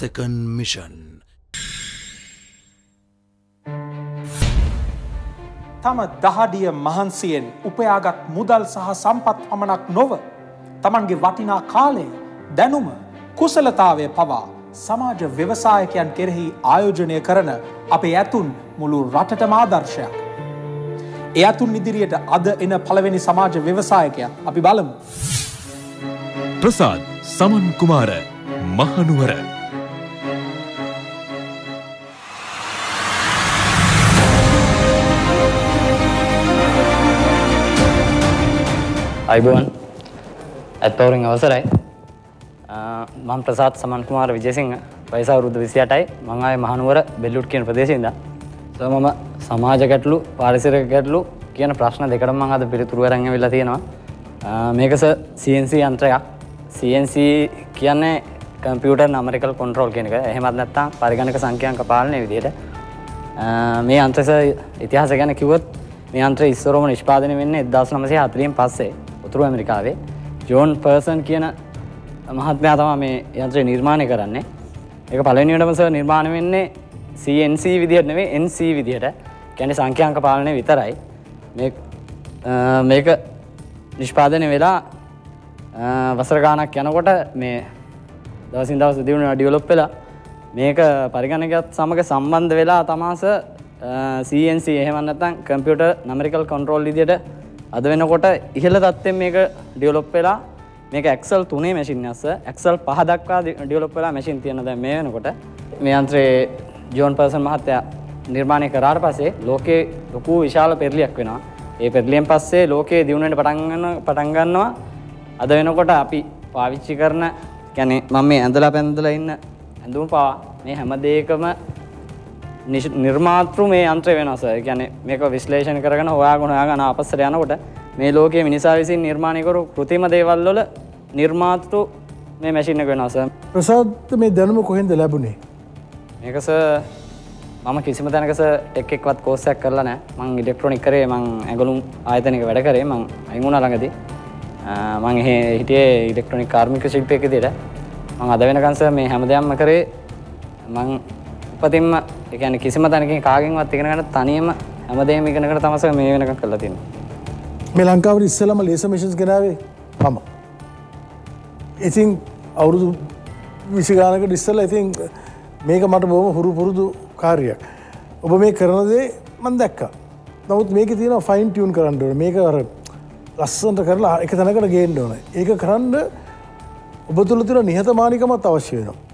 second mission. තම දහඩිය මහන්සියෙන් උපයාගත් මුදල් සහ සම්පත් පමණක් නොව තමන්ගේ වටිනා කාලය දැනුම කුසලතාවය පවා සමාජ ව්‍යවසායකයන් කෙරෙහි ආයෝජනය කරන අපේ ඇතුන් මුළු රටටම ආදර්ශයක්. ඒ ඇතුන් ඉදිරියට අද එන පළවෙනි සමාජ ව්‍යවසායකයන් අපි බලමු. ප්‍රසාද් සමන් කුමාර මහනුවර අයිබෝන් ඇත්තවරින් අවසරයි. මං ප්‍රසාත් සමන් කුමාර විජයසිංහ වයසා වරුද්ධ විසියටයි. මංආය මහනුවර බෙල්ලුට් කියන ප්‍රදේශින්ද මම සමාජ ගැටලු පාරිසිරක ගැටලු කියන ප්‍රශ්න දෙකට මං අද පිළිතුරුව රැඟ වෙලා තියෙනවා. මේකස CNC යන්ත්‍රයක්. CNC කියන්නේ කම්පියුටර් නමරිකල් කොන්ට්‍රෝල් කෙනක එහෙමත් නැත්තම් පරිගණක සංඛ්‍යංක පාලනය විදියට. මේ අන්ත්‍රස ඉතිහාස ගැන කිවොත් මේ අන්ත්‍ර ඉස්සරෝම නිෂ්පාදනය වෙන්න එදදාස් නමසය හතරියෙන් පස්සේ. උතුරු ඇමරිකාවේ. ජෝන් පර්සන් කියන මහත්මයා තම මේ යන්ත්‍රය නිර්මාණය කරන්නේ. එක පලනියටමස නිර්මාණ වෙන්නේ CNC විදිහට නෙවේ NC විදිහට කැනෙ සංඛ්‍යංක පාලනය විතරයි. මේක නිෂ්පාදනය වෙලා වසර ගානක් යනකොට මේ දවසින් දවස දියුණ ඩියලොප් වෙලා මේක පරිගණකත් සමඟ සම්බන්ධ වෙලා තමාස CNC එහෙමන්නතන් කම්පියුට නමරිකල් කොන්ට්‍රෝල් ඉදියට අද වෙනකොට ඉහල තත්වෙන් මේක ඩියලොප් වෙලා මේක එක්සල් තුනේ මැසින් අස්ස. එක්සල් පහදක්වා ඩියලොප් වෙලා මැසින් තියනද මේ වෙනකොට මේ අන්ත්‍රයේ ජෝන් පර්සන් මහත්තයා නිර්මාණය කරාට පසේ ලෝකයේ ලොකු විශාල පෙරලියක් වෙනවා. ඒ පෙරලියෙන් පස්සේ ලෝකයේ දියුණට පටන්ගන්න පටන්ගන්නවා අද වෙනකොට අපි පාවිච්චි කරන ගැනෙ මම මේ ඇඳලා පැන්දල ඉන්න ඇඳුම් පා මේ හැම දේකම නිර්මාතෘ මේ අන්ත්‍ර වෙනස. ගැන මේක විශ්ලේෂණ කරන හොයා ගුණයා ගන අපස්සර යනකොට මේ ලෝකයේ මිනිසා විසින් නිර්මාණයකරු කෘතිම දේවල්ලොල නිර්මාතෘ මේ මැසිින්න වෙනස. ප්‍රසාත් මේ දැනුම කොහෙන්ද ලැබුණේ? මේකස මම කිසිම තැනකස ටෙක්ෙක්වත් කෝස්සයක් කරලා නෑ මං ඉඩෙක්ට්‍රොනික් කරේ මං ඇගලුම් ආයතනක වැඩ කරේ මං අයිමුණ ළඟදී. මං එහ හිටියේ ඉඩෙක්ට්‍රොනික් කාර්මික ශිල්පයක දිට මං අද වෙනකන්ස මේ හැම දෙයක්ම කරේ මං උපතින්ම එකන කිසිම තැනකින් කාගෙන්වත් ඉගෙනගන්න තනියම හැමදේම ඉගෙනකට තමස මේ වෙනක කළ තින මේ ලංකාවට ඉස්සලම ලේස මිෂස් ගෙනාවේ මම. ඉතින් අවුරුදු විසිගානක ඩිස්සල්ල ඉතින් මේක මට බොම හුරු පුරුදු කාර්යක් ඔබ මේ කරනදේ මන් දැක්ක. නමුත් මේක තියෙන ෆයින් ටියවන් කරන්නඩන මේක අර ලස්සන්ට කරලා එක තැනකට ගේන්ඩ ඕන. ඒක කරන්න ඔබ තුළ තිර නිහතමානිකමත් අවශ්‍ය වෙනවා.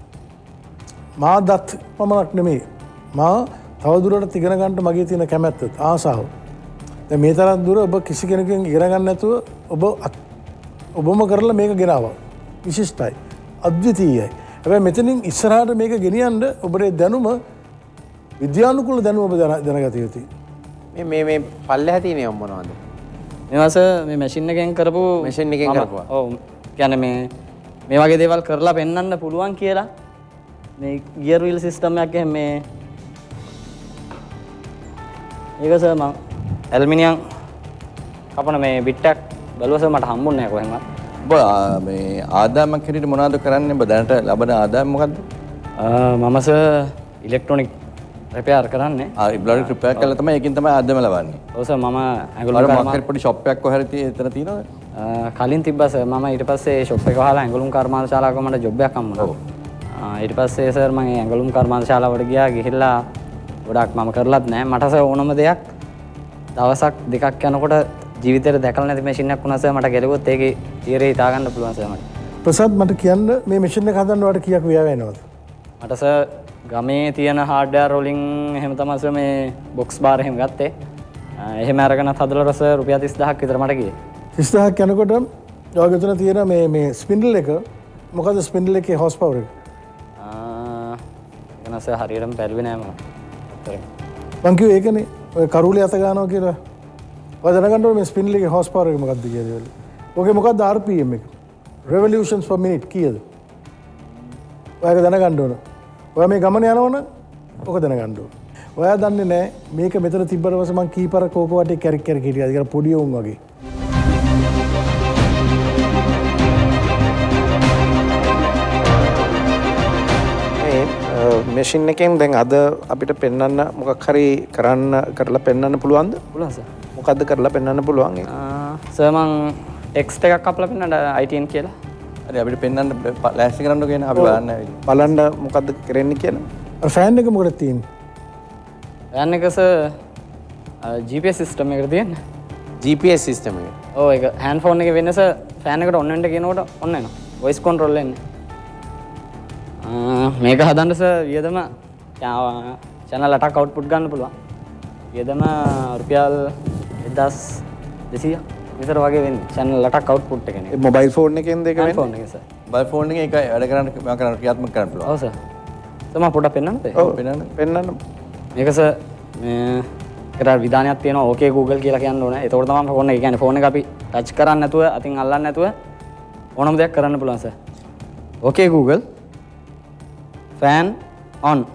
මා දත් පමණක් නෙමේ මා තවදුරට තිගෙනගන්ට මගේ තියෙන කැමැත්තත් ආසාාව. මේ තරත් දුර ඔබ කිසි කෙනකින් ඉගෙනගන්න ඇතුව ඔබ ඔබම කරලා මේක ගෙනාව. විශිෂ්ටයි. අද්විතීයයි. ඇැ මෙතනින් ඉස්සරහට මේක ගෙනියන්ට ඔබේ දැනුම විද්‍යානුකුල දැනුව ඔබ දැනගත යුතුයි. මේ මේ පල්ල හැතිනේ ඔම්මනවාද මෙවස මේ මැසින්න එකෙන් කරපු මැසින් එකෙන් කරපුවා. ඔවු. ගැන මේ මේ වගේ දේවල් කරලා පෙන්න්න පුළුවන් කියලා මේ ගියර්විල් සිිස්ටමයක් මේ ඒකස මං ඇල්මිනියන් කපන මේ බිට්ටක් බලවස මට හම්බුන්නෑ කොහෙම ඔබ මේ ආදාමක් හිට මොනාද කරන්න? ඔබ දැනට ලබන ආදායමකක්ද මමස ඉලෙක්ට්‍රොනික් රැපයාර් කරන්න. බ්ලඩ ක්‍රපය කල තම එකින් තම අදම ලබන්නේ. ඔස මම ඇගල මකරපටි ශොප්යක් හරති එතන තින කලින් තිබස ම ඊට පස්සේ ශොප් එක හලා ඇගලුම් කර්මාල ශලාකමට ජොබ්යක්කම්ම ඊට පස්සේ සර් මගේ ඇගලුම් කර්මාල ශලාවට ගියා ගිහිල්ලා ගොඩක් මම කරලත් නෑ. මටස ඕනම දෙයක් දවසක් දෙකක් යනකොට ජීවිතර දැකල නැති මශිනයක් වුණස මට ගෙලවොත් ඒක තීරේ තාගන්න පුළුවන්සමට ප්‍රසත් මට. කියන්න මේ මිෂින කදන්නවට කියක් ව්‍යාවනවද මටස ගමේ තියෙන හාඩ්ඩ රෝලිං එහෙම තමස මේ බොක්ස් බාරහෙම ගත්තේ. එහෙම අරගන හදල රස රුපිය තිස් දහක් විතරමටගේ තිස්දහක් යනකොට යෝගතන තියෙන මේ ස්පින්ඩල් එක මොකද ස්පින්ඩල් එක හොස් පවර ගනස හරියටම පැල්විනෑම පංකිව ඒකනේ ඔය කරුලි අත ගානෝ කියලා. වදනකට මේ ස්පින්ලික හොස් පාරක මකක්ද කියදවල ඕක මොකක් ධර්පීම එක? රෙවලියෂන්ස් ප මිනිට් කියද? ඔයක දැනගණ්ඩුවන ඔය මේ ගමන යනවන ඕක දැනගණ්ඩුව ඔයා දන්න නෑ මේක මෙතර තිබරවසම කීපර කෝකට කැරක් කැර කිටිය අදිකර පොඩියවුන් වගේ. මෙෂින් එකෙන් දැන් අද අපිට පෙන්වන්න මොකක් හරි කරන්න කරලා පෙන්වන්න පුළුවන්ද? පුළුවන් සර් මොකද්ද කරලා පෙන්වන්න පුළුවන්? ඒක? සර් මං ටෙක්ස්ට් එකක් අප්ලා පෙන්නන්න ITN කියලා. හරි අපිට පෙන්වන්න ලෑස්ති කරන්න කියන අපි බලන්න ඇවිල්ලා. බලන්න මොකද්ද කරන්නේ කියලා. ෆෑන් එක මොකට තිීන් යන්න එකස GPS සිස්ටම් එකට තියෙන GPS සිස්ටම එක. ඕ එක හැන් ෆෝන් එක වෙනස ෆෑනකට ඔන්නට කියනකොට ඔන්න න වොයිස් කොන්ටරොල්ලන්න මේක හදන්නස වියදම චැනල් ලටක් කවට්පුට් ගන්න පුළුවන්. වියදම රුපියල් එදස් දෙසිය විසර වගේ වෙන්න. චැනල් ලටක් කවට්පුට් එකන මොබයිල් ෆෝන් එකෙන් දෙක වෙන්නේ? ෆෝන් එක වැඩ කරන්න මම කරන්න ක්‍රියාත්මක කරන්න පුළුවන්. ඔවස තම පොඩ පෙන්න්නට ඔව් පෙන්වන්න. පෙන්වන්න මේකස කර විධානයක් තියෙන ඕකේ Google කියලා කියන්න ඕන. එතකොට තම ෆෝන එක කියන්නේ ෆෝන එක අපි ටච් කරන්න නැතුව අතින් අල්ලන්න නැතුව ඕනම දෙයක් කරන්න පුළුවන් sir okay Google fan on.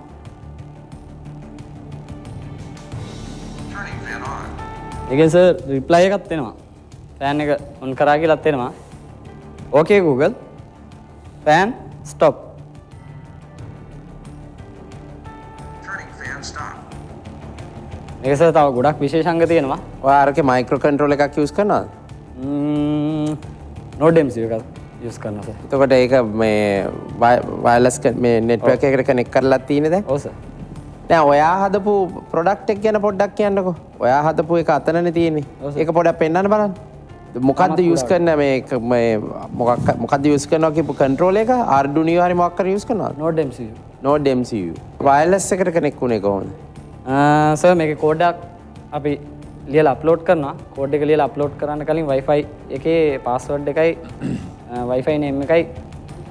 ඒකෙන් සර් රිප්ලයි එකක් එනවා. ෆෑන් එක ඔන් කරා කියලාත් එනවා. Okay Google. Fan stop. මේක සර් තව ගොඩක් විශේෂංග තියෙනවා. වාරක මයිකෝ කන්ට්‍රෝල එකක් යස් කරනවා නෝඩම්සි එක යස් කරන්නස එතකොට ඒක මේ වයිලස් මේ නෙට්වර්ක එකට කනෙක් කරලා තියෙනද ඕස නෑ ඔයා හදපු ප්‍රොඩක්ටක් ගැන පොඩ්ඩක් කියන්නකො. ඔයා හදපු එක අතනන තියෙන්නේ. ඒක පොඩක් පෙන්න්න බලන්න. මොකක්ද යස් කරන්න මේ මොකද යස් කරනවා කිපු කන්ට්‍රෝල එක? අර්ඩු නිවාරි මොක්කර යස් කරනවා නෝඩම්සි නෝ ඩෙම්සි වයිලස් එකට කනෙක් වුණේ කොහොද ස මේක කෝඩක් අපි ලියල අප්ලෝඩ් කරනවා. කෝඩ් එක ලියල අප්ලෝඩ් කරන්න කලින් වයිෆයි එකේ පාස්වඩ් එකයි වයිෆයි නෙම් එකයි.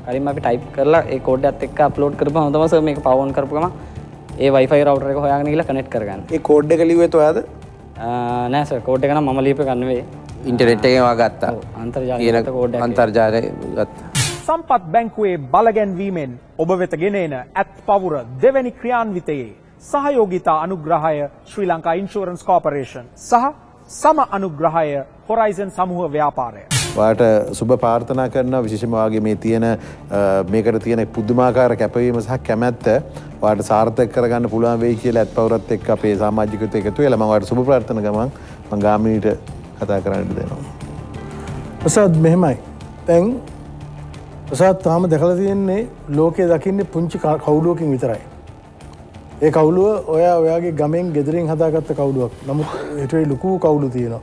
කලින් අපි ටයිප් කරලා ඒ කෝඩ් ඇත් එක් අප්ලෝඩ් කරප හොඳමස මේක පවන් කරපුකම ඒ වයිෆයි රවටර එක හොයාගෙන කියලා කනෙට් කරගන්න. ඒ කෝඩ් එක ලිව්වේ ඔයාද? නෑස කෝඩ් එකන මම ලිප ගන්නවේ ඉන්ටනෙට් එකවා ගත්තා. අන්තර්ජාල කියන කෝඩ් අන්තර්ජාලය ගත්තා. සම්පත් බැංකුවේ බලගැන්වීමෙන් ඔබ වෙත ගෙනන ඇත් පවුර දෙවැනි ක්‍රියාන්විතයේ සහයෝගිතා අනුග්‍රහය ශ්‍රී ලංකා ඉන්ශෝරන්ස් කෝපරේෂන් සහ සම අනුග්‍රහය හොරයිසන් සමූහ ව්‍යාපාරය. වාට සුබ පාර්ථනා කරන විශෂමවාගේ මේ තියෙන අ, මේකට තියෙන පුද්දුමාකාර කැපවීම සහ කැමැත්ත වාට සාර්ථක කරගන්න පුළුවන් වෙයි කියලා ඇත් පවරත් එක් අපේ සමාජිකත එකතු වෙලා මම වාට සුබ ප්‍රාර්ථන ගමන් මං ගාමිණීට කතා කරන්නට දෙනවා. ප්‍රසාද් මෙහෙමයි තැන් ප්‍රසාත් තාම දැකල තියෙන්නේ ලෝකය දකින්නේ පුංචි ක- කවුලුවකින් විතරයි. ඒ කවුලුව ඔයා ඔයාගේ ගමෙන් ගෙදරින් හදාගත්ත කවුලුවක් නමුත් එටයි ලොකූ කවුලු තියෙනවා.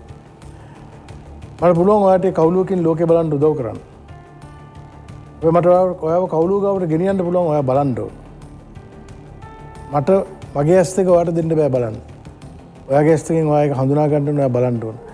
මට පුළුවන් ඔයාට ඒ කවුලුවකින් ලෝකෙ බලන්ට උදව් කරන්න. ඔය මට ඔයාව- ඔයාව කවුලු ගවට ගෙනියන්න පුළුවන් ඔයා බලන්ඩෝ. මට මගේ ඇස් දෙක වාට දෙන්න බෑ බලන්න. ඔයාගේ ඇස්තකින් ඔයක හඳුනාගන්නට ඔය බලන්ඩුවන්.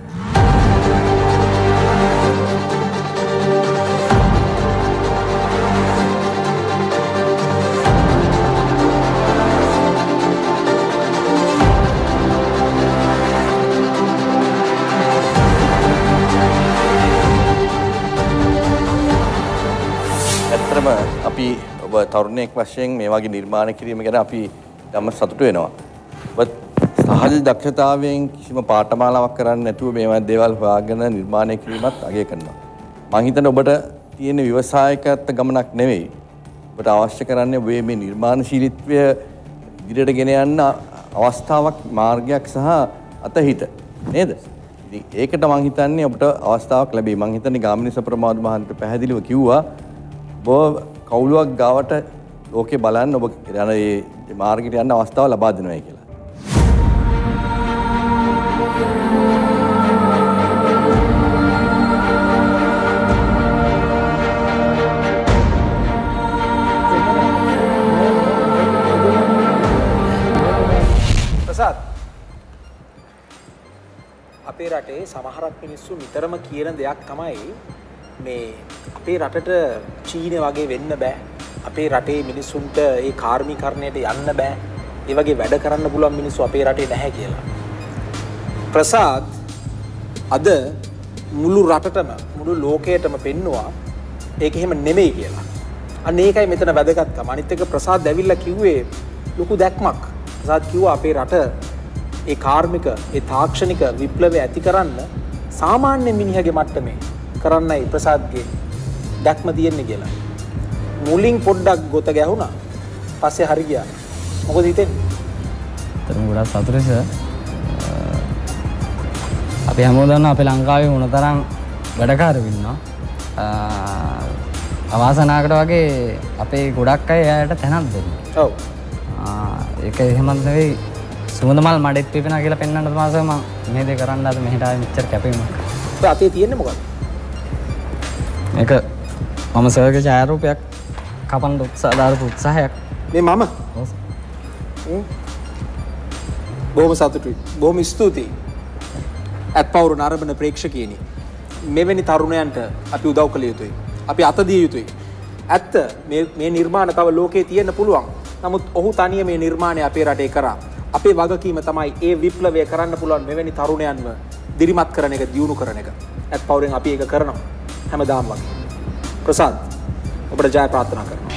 ඇත්තටම අපි ඔබ තරුණයෙක් වශයෙන් මේ වගේ නිර්මාණ කිරීම ගැන අපි ගම සතුටු වෙනවා. ඔබ සහජ දක්ෂතාවයෙන් කිසිම පාඨමාලාවක් කරන්නේ නැතුව මේ දේවල් හොයාගෙන නිර්මාණය කිරීමත් අගය කරනවා. මම හිතන්නේ ඔබට තියෙන ව්‍යවසායකත්ව ගමනක් නෙවෙයි. ඔබට අවශ්‍ය කරන්නේ ඔබේ මේ නිර්මාණශීලීත්වය ඉදිරියට ගෙන යන්න අවස්ථාවක් මාර්ගයක් සහ අතහිත නේද? ඉතින් ඒකට මම හිතන්නේ ඔබට අවස්ථාවක් ලැබෙයි. මම හිතන්නේ ගාමිණී සප්‍රමාද මහන්ට පැහැදිලිව කිව්වා ඔබ කවුලුවක් ගාවට ලෝකේ බලන්න ඔබ යන ඒ මාර්ගයට යන්න අවස්ථාව ලබා දෙනවා කියලා. ප්‍රසාද් අපේ රටේ සමහරක් මිනිස්සු නිතරම කියන දෙයක් තමයි මේ අපේ රටට චීනය වගේ වෙන්න බෑ අපේ රටේ මිනිස්සුන්ට ඒ කාර්මිකරණයට යන්න බෑ ඒ වගේ වැඩ කරන්න පුළුවන් මිනිස්සු අපේ රටේ නැහැ කියලා. ප්‍රසාද් අද මුළු රටටම මුළු ලෝකයටම පෙන්නවා ඒක එහෙම නෙමෙයි කියලා. අන්න ඒකයි මෙතන වැදගත්කම. අනිත් එක ප්‍රසාද් ඇවිල්ලා කිව්වේ ලොකු දැක්මක්. ප්‍රසාද් කිව්වා අපේ රට ඒ කාර්මික ඒ තාක්ෂණික විප්ලවය ඇති කරන්න සාමාන්‍ය මිනිහගේ මට්ටමේ කරන්නයි ප්‍රසාද්ගේ දැක්ම තියෙන්නේ කියලා. මුලින් පොඩ්ඩක් ගොත ගැහුණා. පස්සේ හරි ගියා. මොකද හිතෙන් තරම ගොඩක් සතුරස අපි හැමෝදන්න අප ලංකාවේ උන තරම් වැඩකාරවින්න අවාසනාකට වගේ අපේ ගොඩක් අය එයට තැනත් දෙන්න ඔව්. ඒක එහෙමත් නෙවෙයි. සුවඳමල් මඩෙත් පිපෙන කියලා පෙන්වන්නට මාසම මේ දෙ කරන්න අද මෙහෙට ආවේ මෙච්චර කැපීමක් ඔබ අතේ තියෙන්නේ මොකක්ද මේක මම සර්ග ඡායාරූපයක් කපන්න උත්සාහ දාපු උත්සාහයක්. මේ මම? බොහොම සතුටුයි. බොහොම ස්තුතියි. ඇත් පවුරු නරඹන ප්‍රේක්ෂකයනි. මෙවැනි තරුණයන්ට අපි උදව් කළ යුතුයි. අපි අතදිය යුතුයි. ඇත්ත මේ- නිර්මාණ තව ලෝකයේ තියෙන්න පුළුවන්. නමුත් ඔහු තනිය මේ නිර්මාණය අපේ රටේ කරා. අපේ වගකීම තමයි ඒ විප්ලවය කරන්න පුළුවන් මෙවැනි තරුණයන්ව දිරිමත් කරන එක දියුණු කරන එක. ඇත් පවුරෙන් අපි ඒක කරනවා හැමදාම් වගේ. ප්‍රසාද් ඔබට ජය ප්‍රාර්ථනා කරනවා.